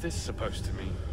is this supposed to mean?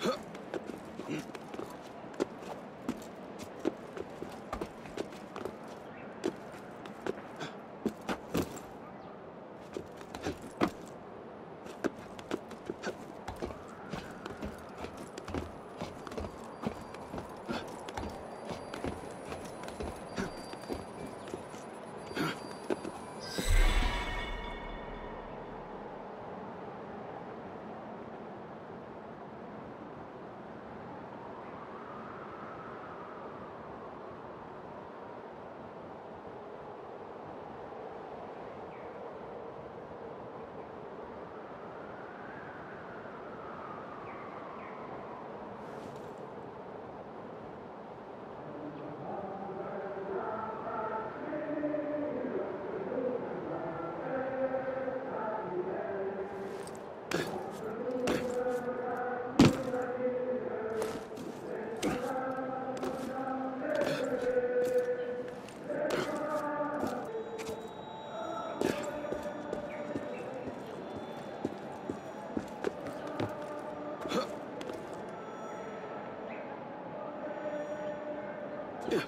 Huh. Vite